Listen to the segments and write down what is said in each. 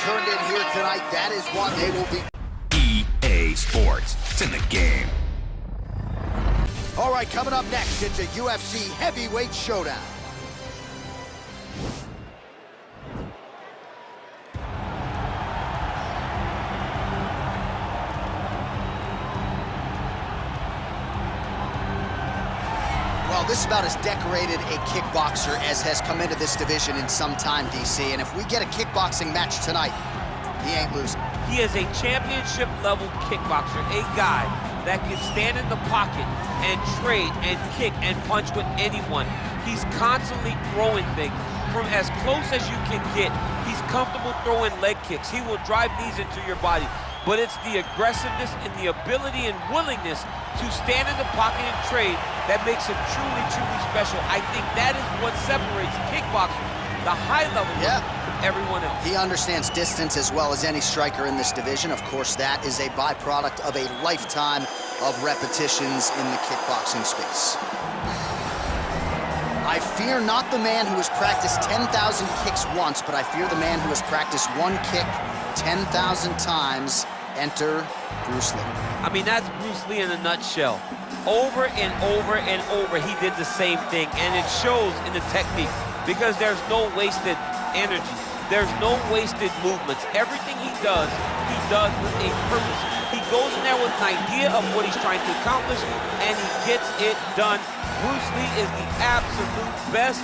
turned in here tonight. That is what they will be. EA Sports. It's in the game. All right, coming up next, it's a UFC heavyweight showdown. This is about as decorated a kickboxer as has come into this division in some time, DC. And if we get a kickboxing match tonight, he ain't losing. He is a championship level kickboxer, a guy that can stand in the pocket and trade and kick and punch with anyone. He's constantly throwing things from as close as you can get. He's comfortable throwing leg kicks. He will drive these into your body. But it's the aggressiveness and the ability and willingness to stand in the pocket and trade that makes him truly, truly special. I think that is what separates kickboxers, the high level Yeah. from everyone else. He understands distance as well as any striker in this division. Of course, that is a byproduct of a lifetime of repetitions in the kickboxing space. I fear not the man who has practiced 10,000 kicks once, but I fear the man who has practiced one kick 10,000 times. Enter Bruce Lee. I mean, that's Bruce Lee in a nutshell. Over and over and over, he did the same thing, and it shows in the technique because there's no wasted energy. There's no wasted movements. Everything he does, he does with a purpose. He goes in there with an idea of what he's trying to accomplish, and he gets it done. Bruce Lee is the absolute best.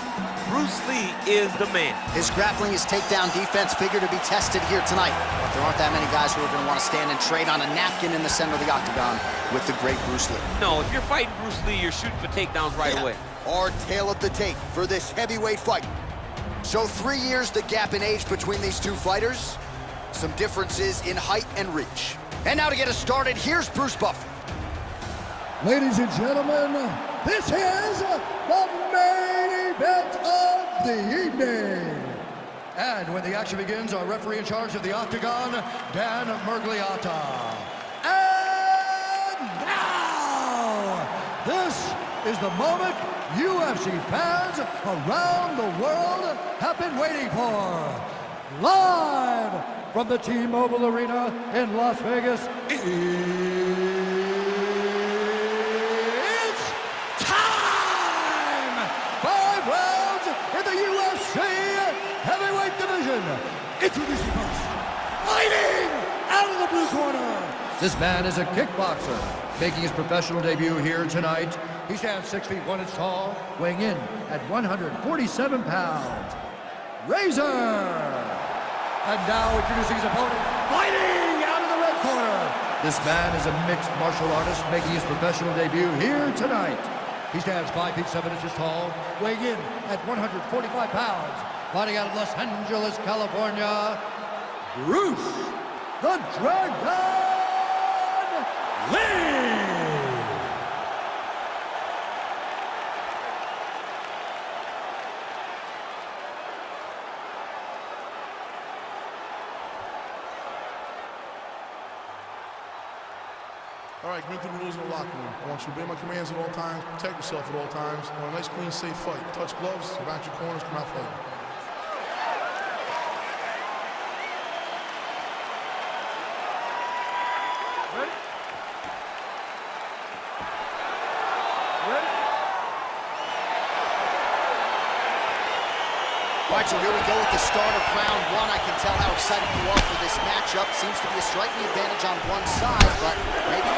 Bruce Lee is the man. His grappling, his takedown defense figure to be tested here tonight. But there aren't that many guys who are going to want to stand and trade on a napkin in the center of the octagon with the great Bruce Lee. No, if you're fighting Bruce Lee, you're shooting for takedowns right Yeah. away. Our tale of the tape for this heavyweight fight. So three years the gap in age between these two fighters. Some differences in height and reach. And now to get us started, here's Bruce Buffer. Ladies and gentlemen, this is the main of the evening. And when the action begins, our referee in charge of the Octagon, Dan Miragliotta. And now, this is the moment UFC fans around the world have been waiting for. Live from the T-Mobile Arena in Las Vegas, it's time! Five rounds in the UFC heavyweight division. Introducing first, fighting out of the blue corner. This man is a kickboxer, making his professional debut here tonight. He stands six feet one inch tall, weighing in at 147 pounds. Razor! And now introducing his opponent, fighting out of the red corner. This man is a mixed martial artist making his professional debut here tonight. He stands 5 feet 7 inches tall, weighing in at 145 pounds. Fighting out of Los Angeles, California, Bruce the Dragon Lee! All right, commit to the rules of the locker room. I want you to obey my commands at all times, protect yourself at all times. Want a nice, clean, safe fight. Touch gloves, back your corners, come out fighting. So here we go with the start of round one. I can tell how excited you are for this matchup. Seems to be a striking advantage on one side, but maybe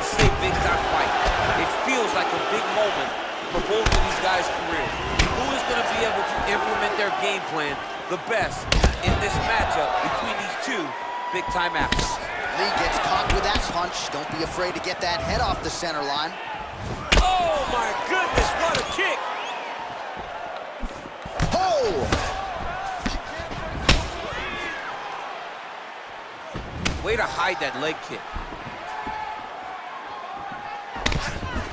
This is a big time fight. It feels like a big moment for both of these guys' careers. Who is going to be able to implement their game plan the best in this matchup between these two big time athletes? Lee gets caught with that punch. Don't be afraid to get that head off the center line. Oh my goodness, what a kick! Oh! Way to hide that leg kick.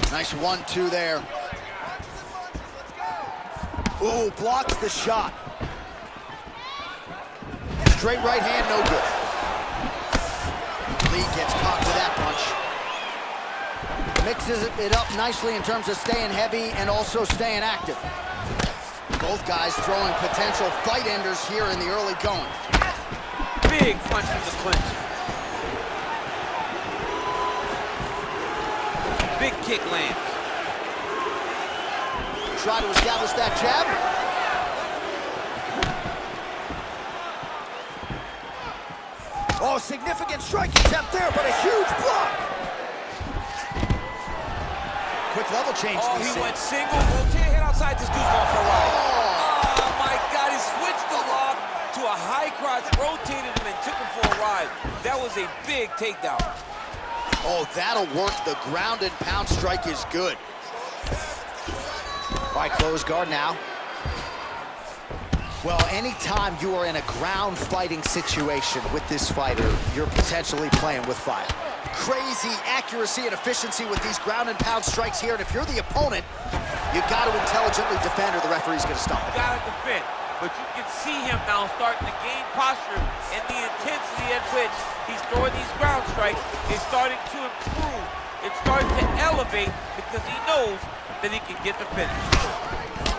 Nice one-two there. Ooh, blocks the shot. Straight right hand, no good. Lee gets caught with that punch. Mixes it up nicely in terms of staying heavy and also staying active. Both guys throwing potential fight enders here in the early going. Big punch from the clinch. Big kick lands. Try to establish that jab. Oh, significant strike attempt there, but a huge block. Quick level change. Oh, he went single. Rotate head outside. This dude's going for a ride. Oh. oh, my God. He switched the lock to a high crotch, rotated him, and took him for a ride. That was a big takedown. Oh, that'll work. The ground and pound strike is good. All right, close guard now. Well, anytime you are in a ground fighting situation with this fighter, you're potentially playing with fire. Crazy accuracy and efficiency with these ground and pound strikes here, and if you're the opponent, you got to intelligently defend or the referee's going to stop it. Got to defend. But you can see him now starting to gain posture and the intensity at which he's throwing these ground strikes is starting to improve. It's starting to elevate because he knows that he can get the finish.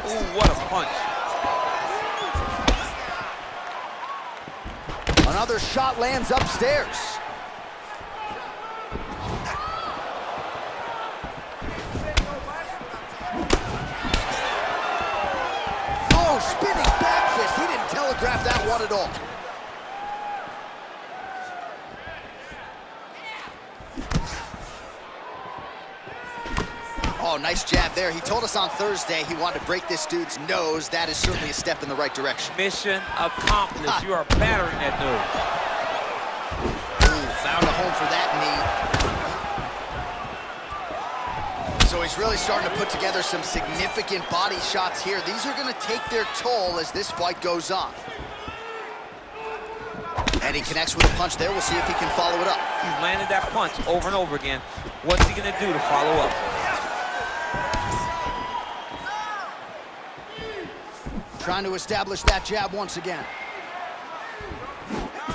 Ooh, what a punch. Another shot lands upstairs. Oh, spinning back fist. Telegraph that one at all. Oh, nice jab there. He told us on Thursday he wanted to break this dude's nose. That is certainly a step in the right direction. Mission accomplished. You are battering that nose. Ooh, found a home for that knee. So he's really starting to put together some significant body shots here. These are going to take their toll as this fight goes on. And he connects with a punch there. We'll see if he can follow it up. He's landed that punch over and over again. What's he going to do to follow up? Trying to establish that jab once again.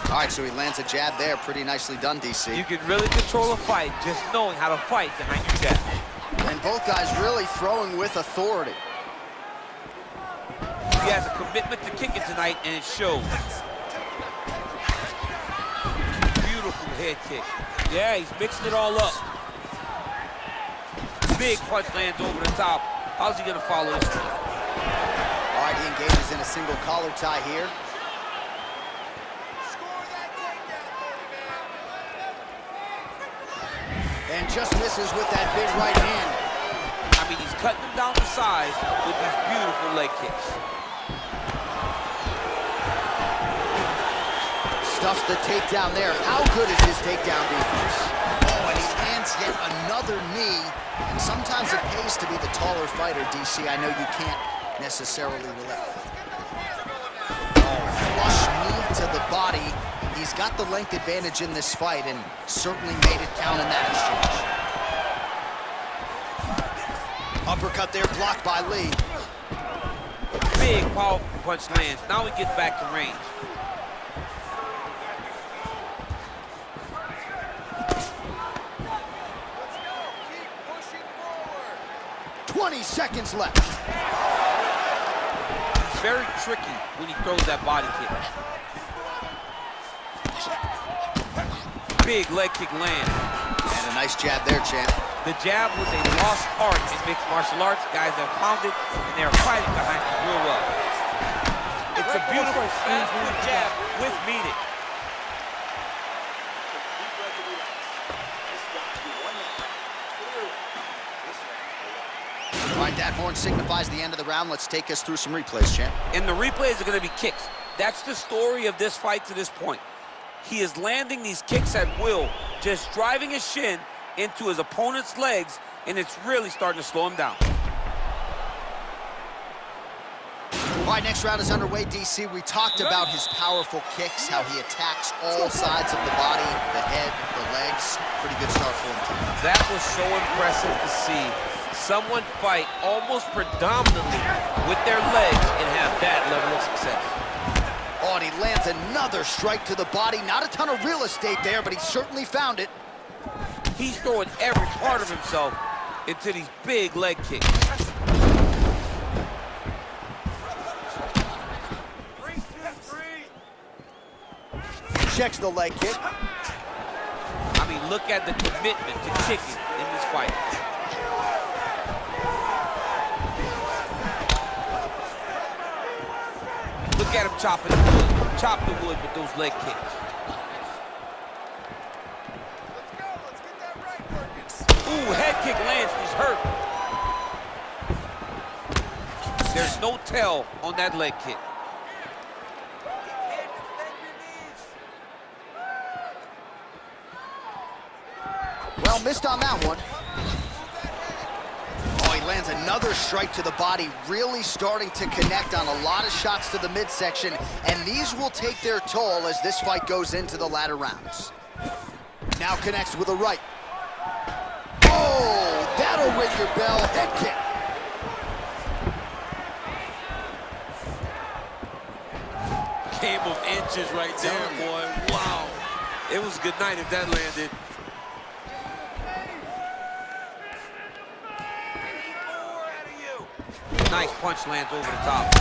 All right, so he lands a jab there. Pretty nicely done, DC. You can really control a fight just knowing how to fight behind your jab. Both guys really throwing with authority. He has a commitment to kicking tonight, and it shows. Beautiful head kick. Yeah, he's mixing it all up. Big punch lands over the top. How's he gonna follow this one? All right, he engages in a single collar tie here. And just misses with that big right hand. Size with these beautiful leg kicks. Stuffs the takedown there. How good is his takedown defense? Oh, and he lands yet another knee. And sometimes it pays to be the taller fighter, DC. I know you can't necessarily relate. Flush knee to the body. He's got the length advantage in this fight and certainly made it count in that exchange. Uppercut there, blocked by Lee. Big powerful punch lands. Now he gets back to range. Twenty seconds left. He's very tricky when he throws that body kick. Big leg kick land. And a nice jab there, champ. The jab was a lost art in mixed martial arts. Guys have found it, and they're fighting behind it real well. It's a beautiful fast foot jab with meaning. All right, that horn signifies the end of the round. Let's take us through some replays, champ. And the replays are going to be kicks. That's the story of this fight to this point. He is landing these kicks at will, just driving his shin into his opponent's legs, and it's really starting to slow him down. All right, next round is underway, DC. We talked about his powerful kicks, how he attacks all sides of the body, the head, the legs. Pretty good start for him. That was so impressive to see someone fight almost predominantly with their legs and have that level of success. Oh, and he lands another strike to the body. Not a ton of real estate there, but he certainly found it. He's throwing every part of himself into these big leg kicks. checks the leg kick. I mean, look at the commitment to kicking in this fight. Look at him chopping the wood, chop the wood with those leg kicks. Ooh, head kick lands, he's hurt. There's no tell on that leg kick. Well, missed on that one. Oh, he lands another strike to the body, really starting to connect on a lot of shots to the midsection, and these will take their toll as this fight goes into the latter rounds. Now connects with a right. Oh, that'll your bell. Head kick. Game of inches right there, boy. Wow. It was a good night if that landed. Nice punch lands over the top.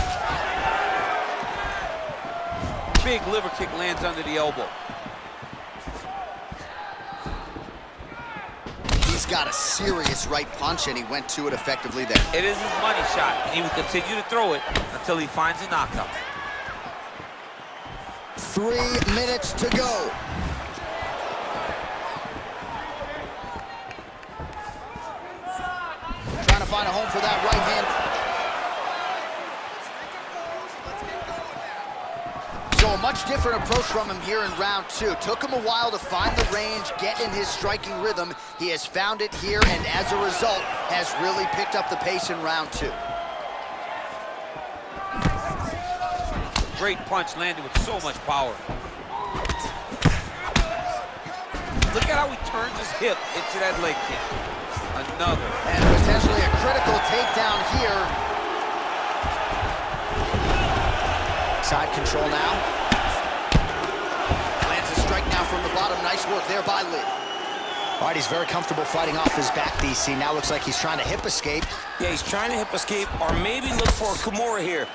Big liver kick lands under the elbow. Got a serious right punch, and he went to it effectively there. It is his money shot, and he will continue to throw it until he finds a knockout. Three minutes to go. Trying to find a home for that right hand. So a much different approach from him here in round two. Took him a while to find the range, get in his striking rhythm. He has found it here, and as a result, has really picked up the pace in round two. Great punch landed with so much power. Look at how he turns his hip into that leg kick. Another. And potentially a critical takedown here. Side control now. From the bottom. Nice work there by Lee. All right, he's very comfortable fighting off his back, DC. Now looks like he's trying to hip escape. Yeah, he's trying to hip escape or maybe look for a Kimura here.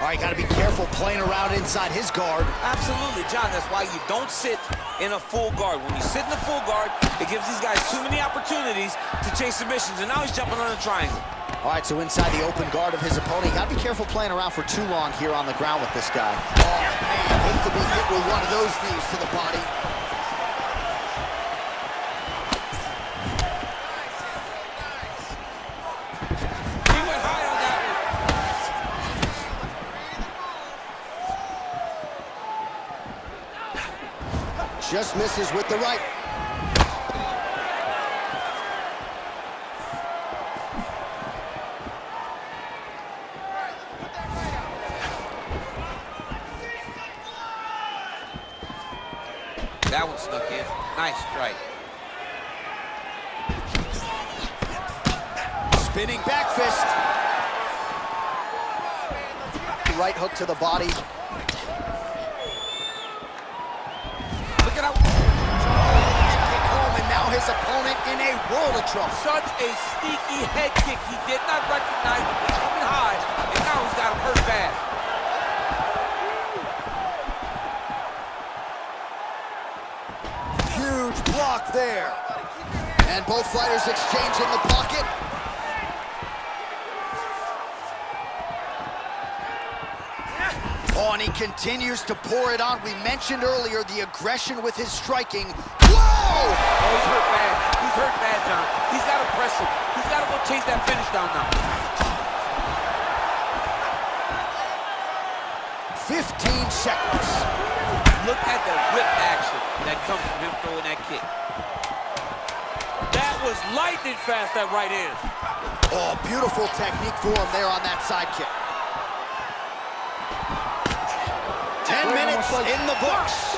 All right, got to be careful playing around inside his guard. Absolutely, John. That's why you don't sit in a full guard. When you sit in a full guard, it gives these guys too many opportunities to chase submissions, and now he's jumping on a triangle. All right, so inside the open guard of his opponent, got to be careful playing around for too long here on the ground with this guy. Oh, man, hate to be hit with one of those knees to the body. Just misses with the right. That one snuck in. Nice strike. Spinning back fist. Right hook to the body. Look at how Kick home, and now his opponent in a world of trouble. such a sneaky head kick. He did not recognize it coming high, and now he's got him hurt bad. There. And both fighters exchange in the pocket. Oh, and he continues to pour it on. We mentioned earlier the aggression with his striking. Whoa! Oh, he's hurt bad. He's hurt bad, John. He's got to press him. He's got to go chase that finish down now. 15 seconds. Look at the whip action that comes from him throwing that kick. That was lightning fast, that right hand. Oh, beautiful technique for him there on that side kick. 10 minutes in the books.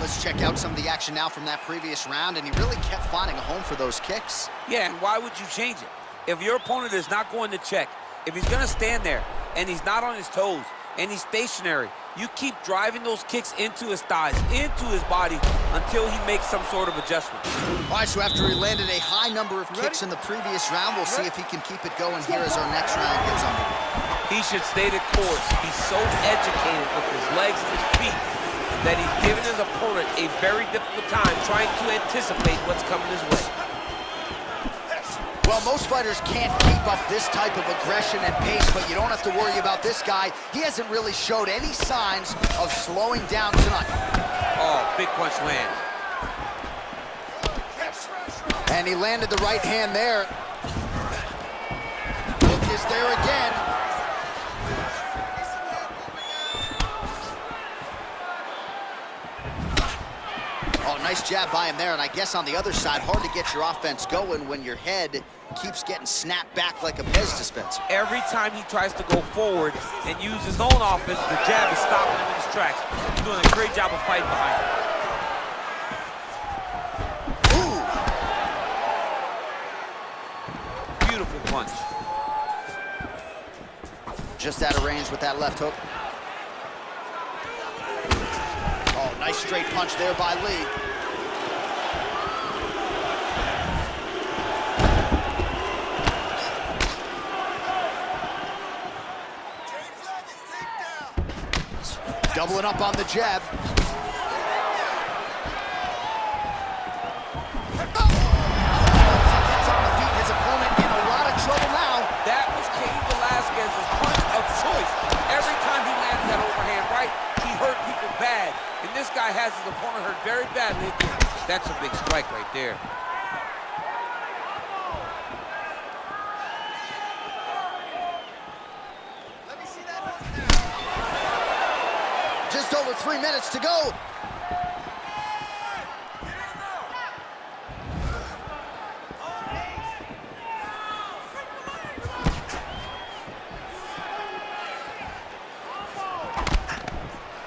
Let's check out some of the action now from that previous round, and he really kept finding a home for those kicks. Yeah, and why would you change it? If your opponent is not going to check, if he's going to stand there and he's not on his toes and he's stationary, You keep driving those kicks into his thighs, into his body, until he makes some sort of adjustment. All right, so after he landed a high number of kicks in the previous round, we'll see if he can keep it going here as our next round gets underway. He should stay the course. He's so educated with his legs and his feet that he's giving his opponent a very difficult time trying to anticipate what's coming his way. Well, most fighters can't keep up this type of aggression and pace, but you don't have to worry about this guy. He hasn't really showed any signs of slowing down tonight. Oh, big punch land. And he landed the right hand there. Look is there again. Nice jab by him there, and I guess on the other side, hard to get your offense going when your head keeps getting snapped back like a Pez dispenser. Every time he tries to go forward and use his own offense, the jab is stopping him in his tracks. He's doing a great job of fighting behind it. Ooh, Beautiful punch. just out of range with that left hook. Oh, nice straight punch there by Lee. He lands that overhand, right? He hurt people bad. And this guy has his opponent hurt very badly. That's a big strike right there. Just over three minutes to go.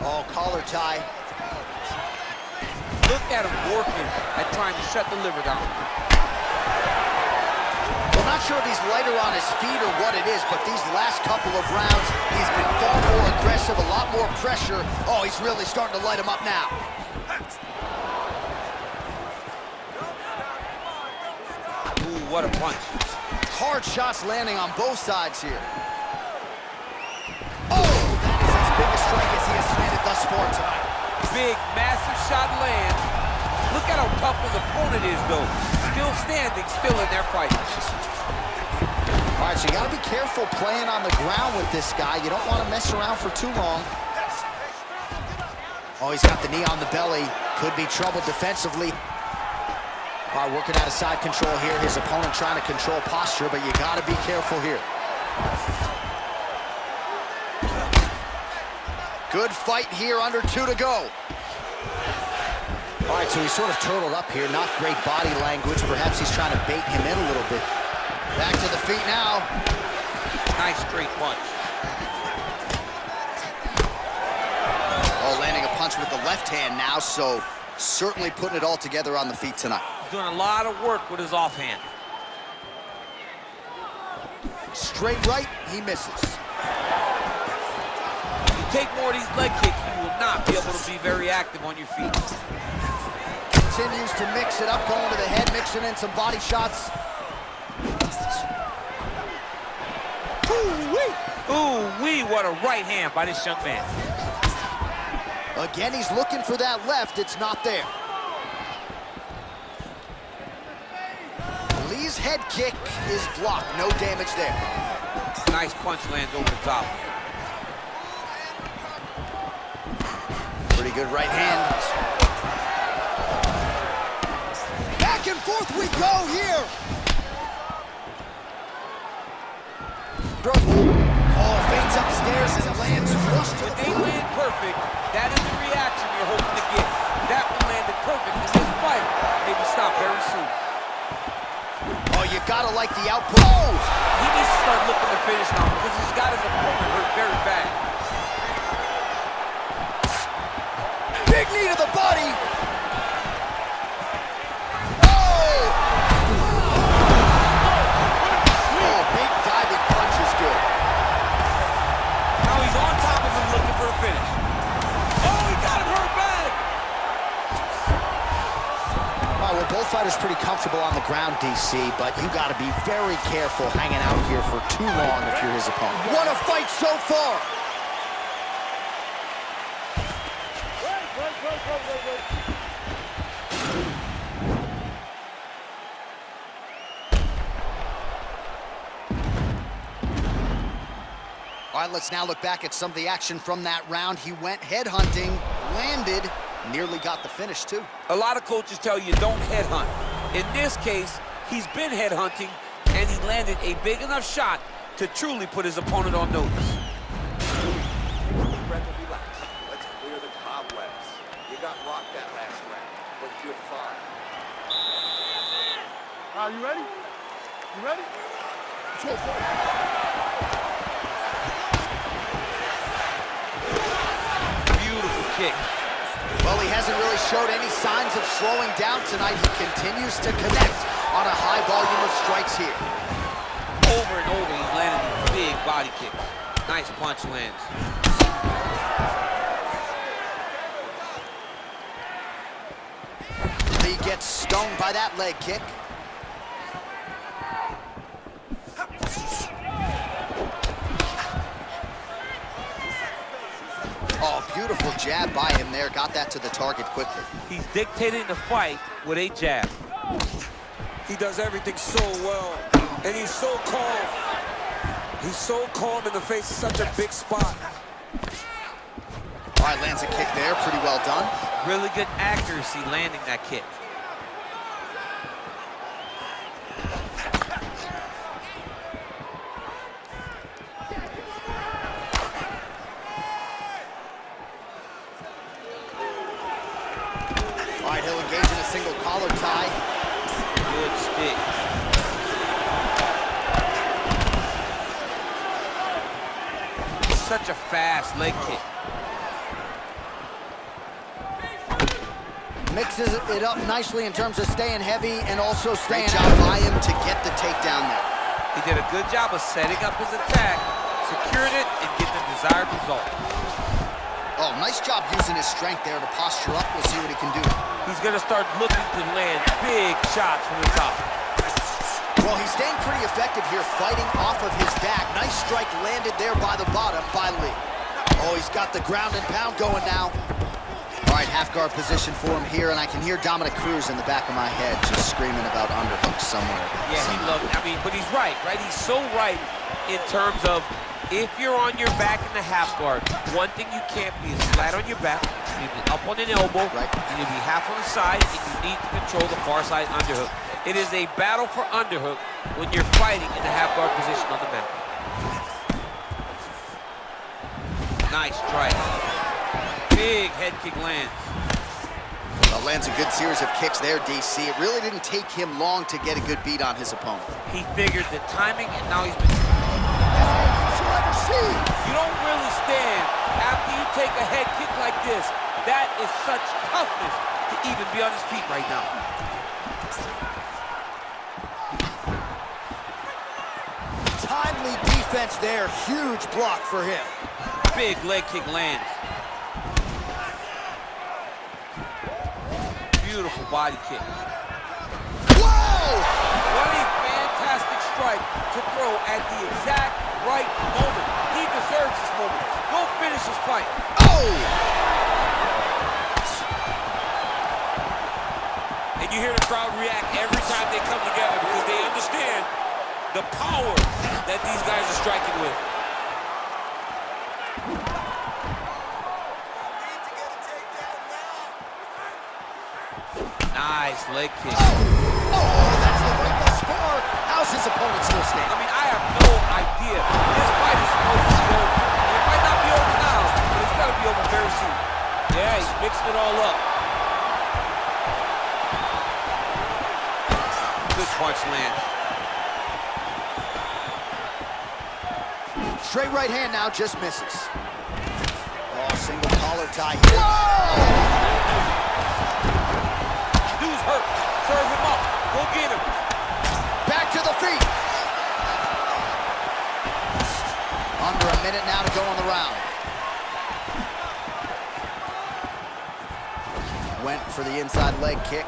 Oh, collar tie. Look at him working at trying to shut the liver down. Well, not sure if he's lighter on his feet or what it is, but these last couple of rounds, he's been far more aggressive, a lot more pressure. Oh, he's really starting to light him up now. Ooh, what a punch. Hard shots landing on both sides here. Oh, that is his biggest strike as he has landed thus far tonight. Big, massive shot lands. Look at how tough his opponent is, though. Still standing, still in their fight. All right, so you got to be careful playing on the ground with this guy. You don't want to mess around for too long. Oh, he's got the knee on the belly. Could be trouble defensively. Working out of side control here. His opponent trying to control posture, but you got to be careful here. Good fight here, under two to go. All right, so he's sort of turtled up here. Not great body language. Perhaps he's trying to bait him in a little bit. Back to the feet now. Nice straight punch. Left hand now, so certainly putting it all together on the feet tonight. Doing a lot of work with his offhand. Straight right, he misses. If You take more of these leg kicks, you will not be able to be very active on your feet. Continues to mix it up, going to the head, mixing in some body shots. Ooh-wee. Ooh, wee, what a right hand by this young man. Again, he's looking for that left. It's not there. Lee's head kick is blocked. No damage there. Nice punch lands over the top. Pretty good right hand. Back and forth we go here. And lands to When the land perfect, that is the reaction you're hoping to get. That one landed perfect in this fight. Maybe stop very soon. Oh, you gotta like the output. Oh! He needs to start looking to finish now because he's got his opponent hurt very bad. Big knee to the body. Fighters pretty comfortable on the ground, DC, but you got to be very careful hanging out here for too long if you're his opponent. What a fight so far! All right, let's now look back at some of the action from that round. He went headhunting, landed, nearly got the finish, too. A lot of coaches tell you don't headhunt. In this case, he's been headhunting, and he landed a big enough shot to truly put his opponent on notice. Breath and relax. Let's clear the cobwebs. You got rocked that last round, but you're. Are you ready? You ready? Let's go, fight. Beautiful kick. Well, he hasn't really showed any signs of slowing down tonight. He continues to connect on a high volume of strikes here. Over and over, he's landing these big body kicks. Nice punch lands. He gets stung by that leg kick. Oh, beautiful jab by him there. Got that to the target quickly. He's dictating the fight with a jab. He does everything so well, and he's so calm. He's so calm in the face of such a big spot. All right, lands a kick there. Pretty well done. Really good accuracy landing that kick. All right, he'll engage in a single collar tie. Good stick. Such a fast leg kick. Mixes it up nicely in terms of staying heavy and also staying Great job by him to get the takedown there. He did a good job of setting up his attack, secured it, and get the desired result. Oh, nice job using his strength there to posture up. We'll see what he can do. He's going to start looking to land big shots from the top. Well, he's staying pretty effective here, fighting off of his back. Nice strike landed there by the bottom by Lee. Oh, he's got the ground and pound going now. Right, half guard position for him here, and I can hear Dominick Cruz in the back of my head just screaming about underhooks somewhere. Yeah, he loved I mean, but he's right, right? He's so right in terms of if you're on your back in the half guard, one thing you can't be is flat on your back. You need to be up on an elbow. Right. You need to be half on the side, and you need to control the far side underhook. It is a battle for underhook when you're fighting in the half guard position on the mat. Nice strike. Big head kick lands. Well, lands a good series of kicks there, DC. It really didn't take him long to get a good beat on his opponent. He figured the timing, and now he's been You don't really stand after you take a head kick like this. That is such toughness to even be on his feet right now. Timely defense there. Huge block for him. Big leg kick lands. Beautiful body kick. Whoa! What a fantastic strike to throw at the exact right moment. He deserves this moment. Go finish his fight. Oh! And you hear the crowd react every time they come together because they understand the power that these guys are striking with. Nice leg kick. Oh, oh that's the break thus far. How's his opponent still standing? I mean, I have no idea. This fight is supposed to be over. It might not be over now, but it's got to be over very soon. Yeah, he's mixing it all up. Good punch land. Straight right hand now just misses. Oh, single collar tie here. Hurt. Serve him up. Go get him. Back to the feet. Under a minute now to go on the round. Went for the inside leg kick.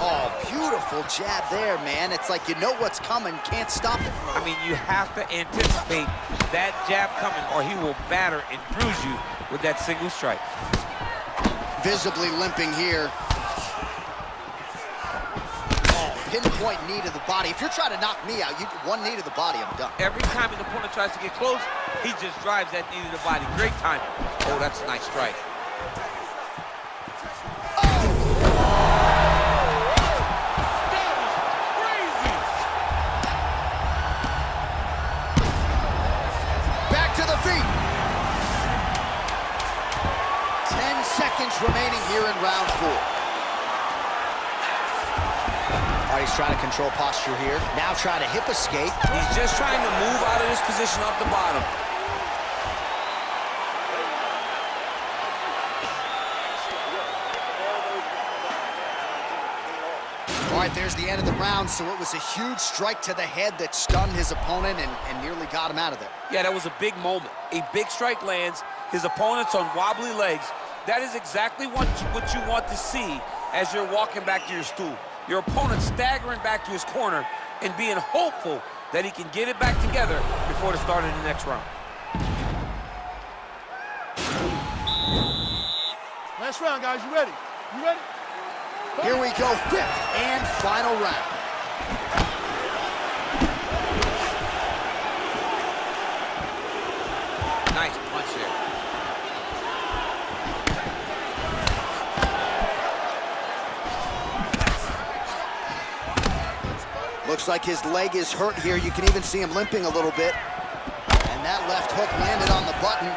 Oh, beautiful jab there, man. It's like you know what's coming, can't stop it. I mean, you have to anticipate that jab coming or he will batter and bruise you with that single strike. Visibly limping here. Pinpoint knee to the body. If you're trying to knock me out, you one knee to the body, I'm done. Every time an opponent tries to get close, he just drives that knee to the body. Great timing. Oh, that's a nice strike. Back to the feet. 10 seconds remaining here in round four. He's trying to control posture here. Now trying to hip escape. He's just trying to move out of this position off the bottom. All right, there's the end of the round, so it was a huge strike to the head that stunned his opponent and, and nearly got him out of there. Yeah, that was a big moment. A big strike lands, his opponent's on wobbly legs. That is exactly what you, what you want to see as you're walking back to your stool. Your opponent staggering back to his corner and being hopeful that he can get it back together before the start of the next round. Last round, guys. You ready? You ready? Here we go, fifth and final round. Nice punch there. Looks like his leg is hurt here. You can even see him limping a little bit. And that left hook landed on the button.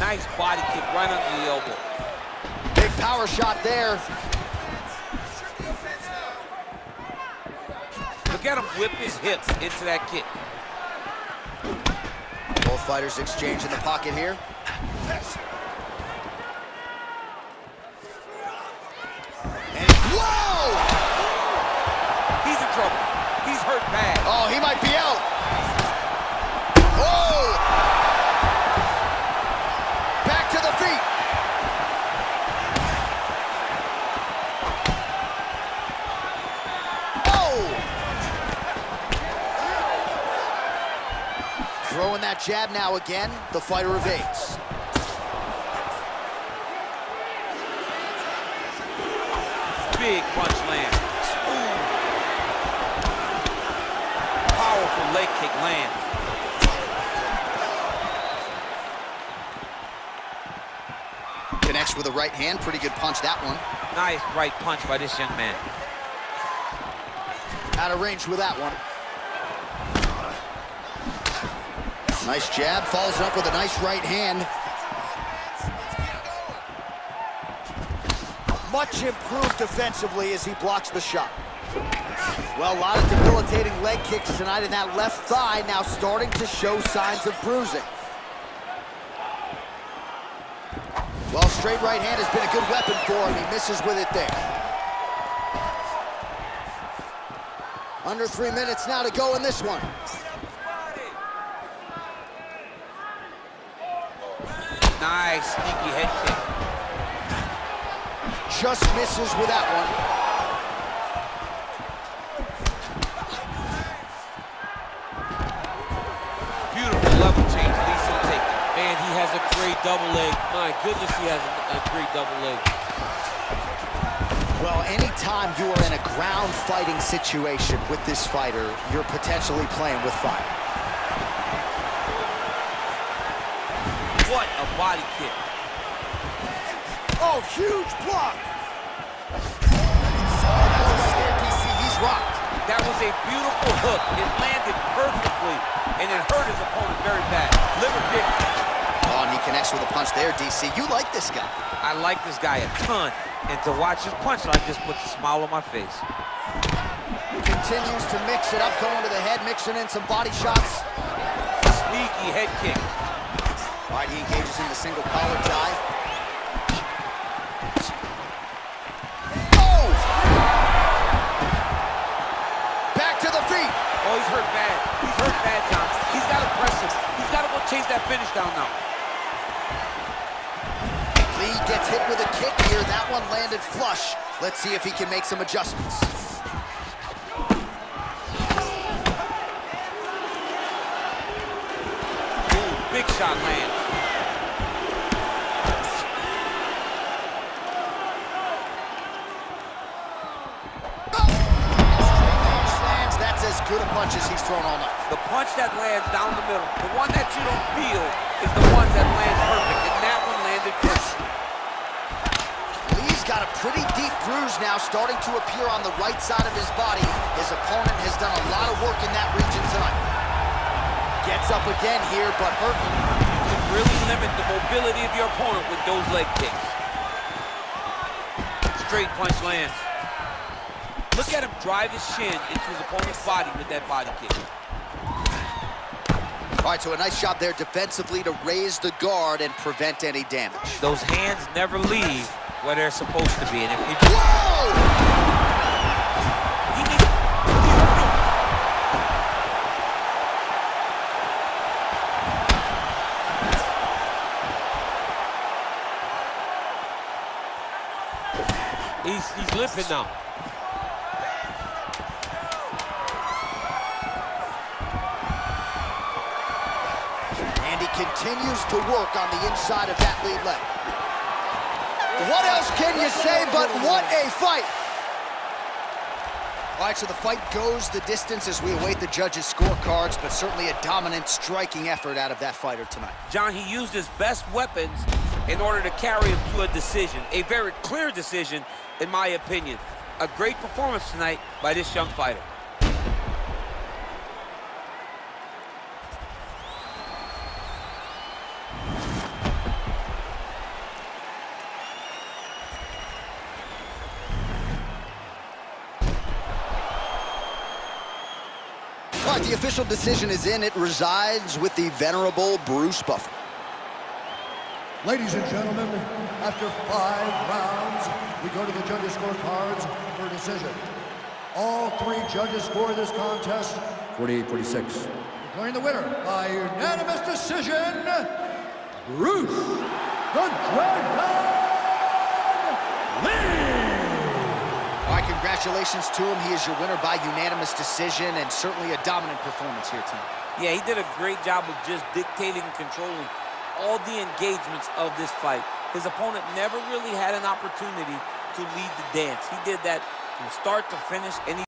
Nice body kick right under the elbow. Big power shot there. Look at him whip his hips into that kick. Both fighters exchange in the pocket here. And whoa! He's in trouble. He's hurt bad. Oh, he might be out. Whoa! Back to the feet. Oh! Throwing that jab now again. The fighter evades. Big punch lands. Leg kick lands. Connects with a right hand. Pretty good punch, that one. Nice right punch by this young man. Out of range with that one. Nice jab, follows it up with a nice right hand. Much improved defensively as he blocks the shot. Well, a lot of debilitating leg kicks tonight, and that left thigh now starting to show signs of bruising. Well, straight right hand has been a good weapon for him. He misses with it there. Under three minutes now to go in this one. Nice sneaky head kick. Just misses with that one. Beautiful level change, Lisa taking. Man, he has a great double leg. My goodness, he has a, a great double leg. Well, anytime you are in a ground fighting situation with this fighter, you're potentially playing with fire. What a body kick. Oh, huge block! That's a PC. He's rocked. That was a beautiful hook. It landed perfectly, and it hurt his opponent very bad. Liver kick. Connects with a punch there, DC. You like this guy. I like this guy a ton, and to watch his punchline just puts a smile on my face. Continues to mix it up, going to the head, mixing in some body shots. Sneaky head kick. All right, he engages in the single collar tie. Oh! Back to the feet. Oh, he's hurt bad. He's hurt bad, John. He's got to press him. He's got to go chase that finish down now. Kick here. That one landed flush. Let's see if he can make some adjustments. Ooh, big shot land. Lands, that's as good a punch as he's thrown all night. The punch that lands down the middle, the one that you don't feel is the one that lands perfect, and that one landed perfect. Lee's got a pretty deep bruise now starting to appear on the right side of his body. His opponent has done a lot of work in that region tonight. Gets up again here, but hurting. You can really limit the mobility of your opponent with those leg kicks. Straight punch lands. Look at him drive his shin into his opponent's body with that body kick. All right, so a nice job there defensively to raise the guard and prevent any damage. Those hands never leave where they're supposed to be. And if you he he's, he's limping now. And he continues to work on the inside of that lead leg. What else can you say but what a fight? All right, so the fight goes the distance as we await the judges' scorecards, but certainly a dominant striking effort out of that fighter tonight. John, he used his best weapons in order to carry him to a decision, a very clear decision, in my opinion. A great performance tonight by this young fighter. Official decision is in. It resides with the venerable Bruce Buffer. Ladies and gentlemen, after five rounds, we go to the judges' scorecards for a decision. All three judges score this contest 48-46. declaring the winner by unanimous decision, Bruce the Dragon Lee! All right, congratulations to him. He is your winner by unanimous decision and certainly a dominant performance here tonight. Yeah, he did a great job of just dictating and controlling all the engagements of this fight. His opponent never really had an opportunity to lead the dance. He did that from start to finish, and he